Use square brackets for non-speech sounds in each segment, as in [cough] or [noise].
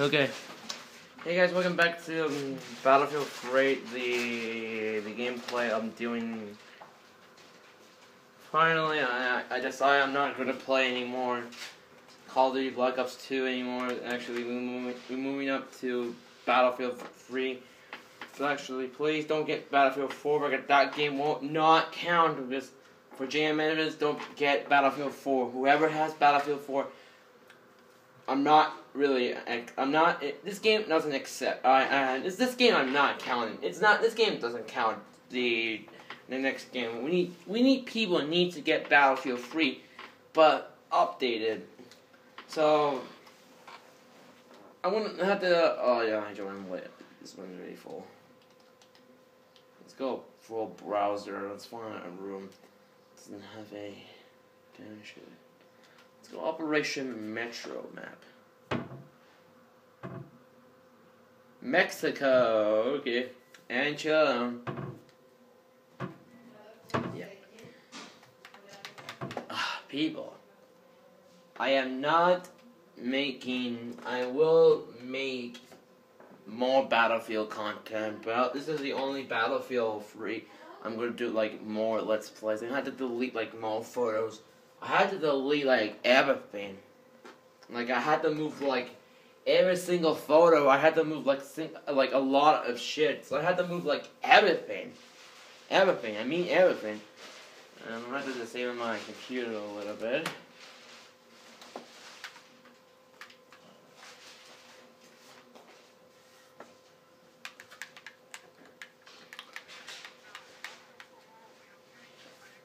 Okay. Hey guys, welcome back to um, Battlefield 3, the the gameplay I'm doing. Finally, I I decided I'm not going to play anymore Call of Duty Black Ops 2 anymore. Actually, we're moving, we're moving up to Battlefield 3. So actually, please don't get Battlefield 4 because that game won't not count because for JM enemies, don't get Battlefield 4. Whoever has Battlefield 4, I'm not really. I'm not. This game doesn't accept. I. Uh, this this game I'm not counting. It's not. This game doesn't count the the next game. We need we need people need to get Battlefield 3, but updated. So I wouldn't have to. Oh yeah, I joined late. This one's really full. Let's go full browser. Let's find a room doesn't have a Let's go Operation Metro map. Mexico, okay. And chill. Yeah. Ah, people. I am not making I will make more Battlefield content, but this is the only Battlefield 3 I'm gonna do like more Let's Plays. I had to delete like more photos. I had to delete like everything. Like I had to move like every single photo. I had to move like like a lot of shit. So I had to move like everything, everything. I mean everything. And I'm gonna disable my computer a little bit.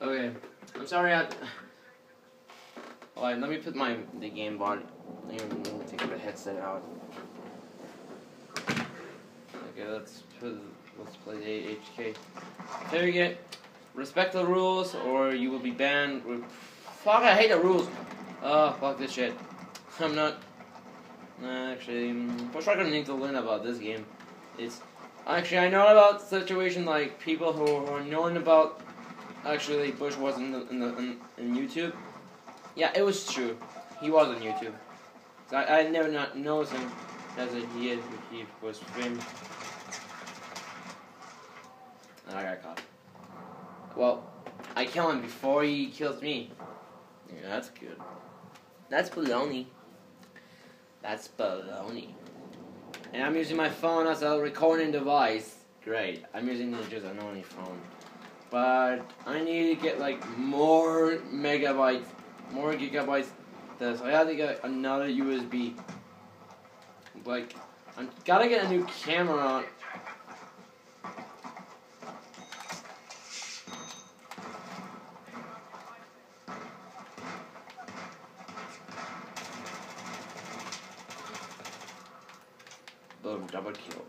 Okay, I'm sorry. I. Alright, let me put my the game body. Let me take the headset out. Okay, let's put let's play the HK. There we get. Respect the rules, or you will be banned. Fuck! I hate the rules. Oh, fuck this shit. [laughs] I'm not. Actually, mm, I'm gonna need to learn about this game. It's actually I know about situation like people who are knowing about Actually, Bush was in the, in, the, in, in YouTube. Yeah, it was true. He was on YouTube. So I, I never not noticed him as a he is he was filmed. And I got caught. Well, I kill him before he kills me. Yeah, that's good. That's baloney. That's baloney. And I'm using my phone as a recording device. Great. I'm using just an only phone. But I need to get like more megabytes, more gigabytes. This I to get another USB. Like, I gotta get a new camera. Boom, double kill.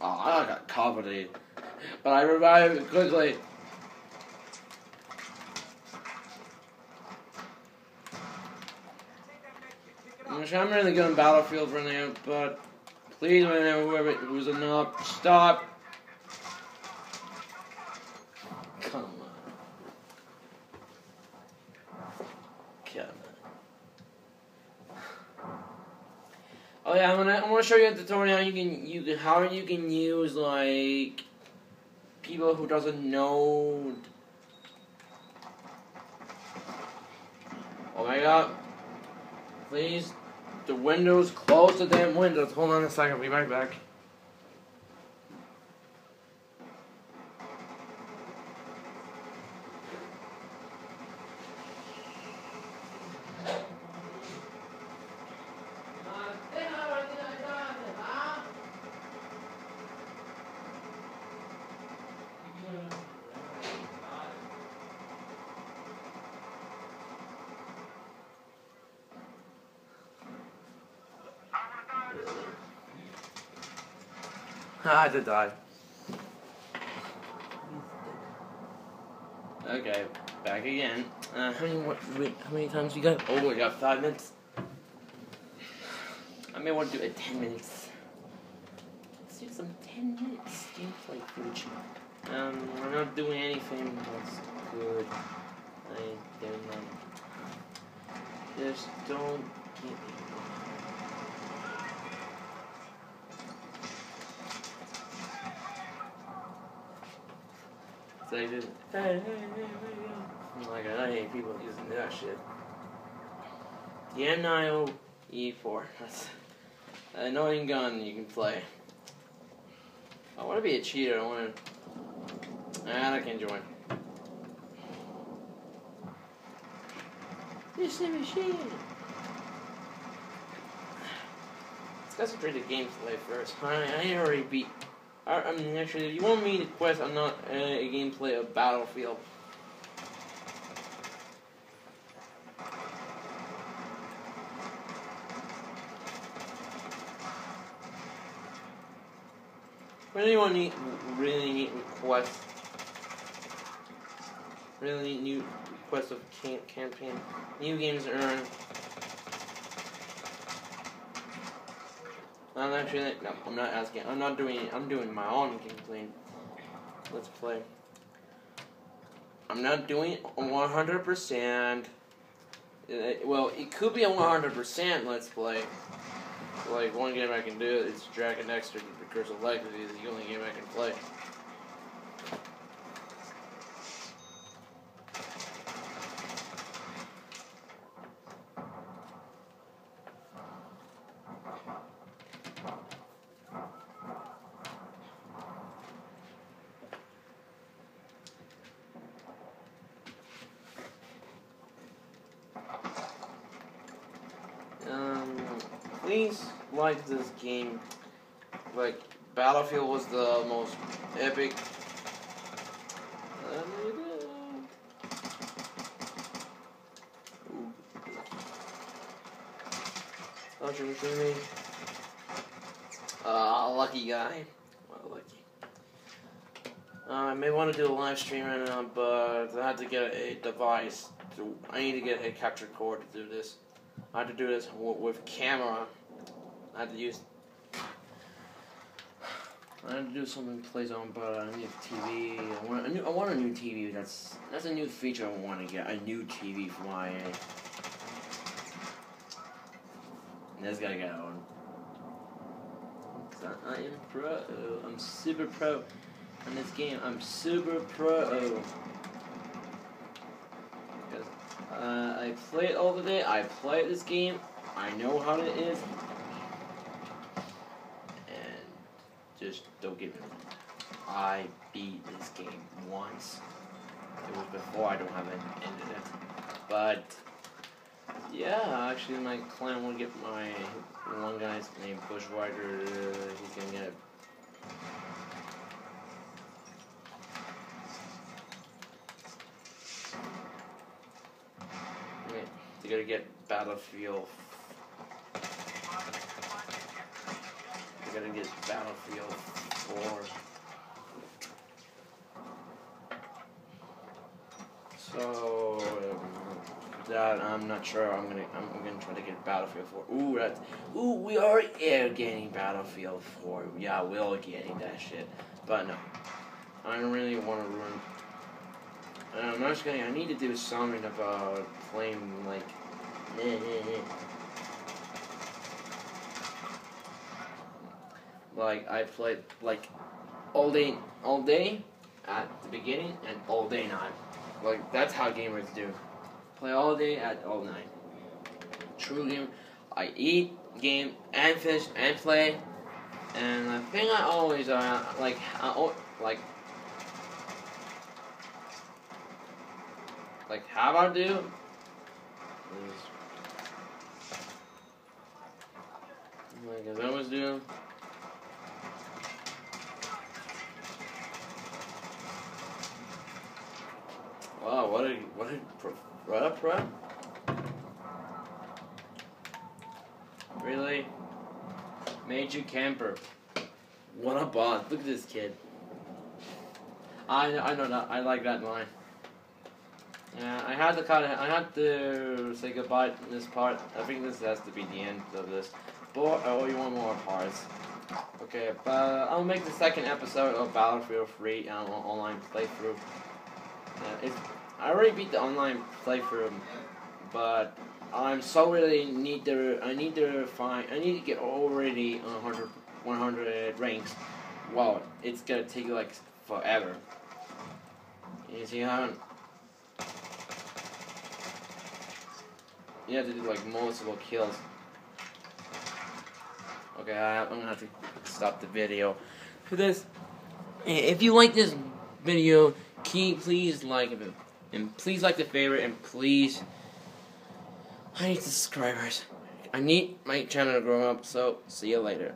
Oh, Covered But I revived quickly. I'm really good in Battlefield right now, but please, whoever was enough, stop Oh yeah, I'm gonna I'm gonna show you a tutorial how you can you can how you can use like people who doesn't know. Oh my god! Please, the windows close the damn windows. Hold on a second, be right back. I had to die. Okay, back again. Uh, how many more, wait, how many times we got? Oh, we got five minutes. I may want to do it ten minutes. Let's do some ten minutes gameplay footage. Um, we're not doing anything that's good. I don't know. Just don't get me So I just, hey, hey, hey, hey. I'm like, I hate people using that shit. The M9 E4. [laughs] That's an annoying gun you can play. I want to be a cheater. I want to. And I can join. This is a machine. Let's get some pretty gameplay first. I, I already beat I, mean, actually, if you want me to quest, I'm not uh, a gameplay of Battlefield. When anyone need really need requests, really need new requests of camp campaign, new games to I'm actually no, I'm not asking. I'm not doing. I'm doing my own gameplay. Let's play. I'm not doing 100 percent. Uh, well, it could be a 100 percent. Let's play. Like one game I can do is Dragon Extra the Curse of Life is the only game I can play. Um, like this game. Like Battlefield was the most epic. Thought you me. Uh, lucky guy. Lucky. Uh, I may want to do a live stream right now, but I have to get a device. To, I need to get a capture cord to do this. I had to do this with camera. I had to use. I had to do something in Playzone, but I need a TV. I want a new. I want a new TV. That's that's a new feature I want to get. A new TV for my. This guy got one. I am pro. I'm super pro in this game. I'm super pro. Because uh, I play it all the day. I play this game. I know how it is. And just don't get me wrong. I beat this game once. It was before I don't have ended it. But yeah, actually my clan will get my one guy's named Bushwhacker. He's gonna get you gotta get Battlefield. Gotta get Battlefield 4. So that I'm not sure. I'm gonna I'm, gonna try to get Battlefield 4. Ooh, that's ooh we are yeah, getting Battlefield 4. Yeah, we're getting that shit. But no, I don't really want to ruin I'm not just gonna. I need to do something about playing like. [laughs] Like I played like all day, all day at the beginning and all day night. Like that's how gamers do. Play all day at all night. True game. I eat, game, and fish, and play. And the thing I always uh, like, I, like like how I do is like as I always do. Wow, what a what a what a pro. Really? Major camper. What a boss. Look at this kid. I I know that I like that line. Yeah, I had to cut it. I had to say goodbye to this part. I think this has to be the end of this. But oh, you want more parts? Okay, but I'll make the second episode of Battlefield 3 um, online playthrough. Uh, it's, I already beat the online playthrough, but I'm so really need to. I need to find. I need to get already 100, 100 ranks. Wow, it's gonna take like forever. You see how you have to do like multiple kills. Okay, I, I'm gonna have to stop the video for this. If you like this video, keep please like it and please like the favorite and please I need subscribers. I need my channel to grow up, so see you later.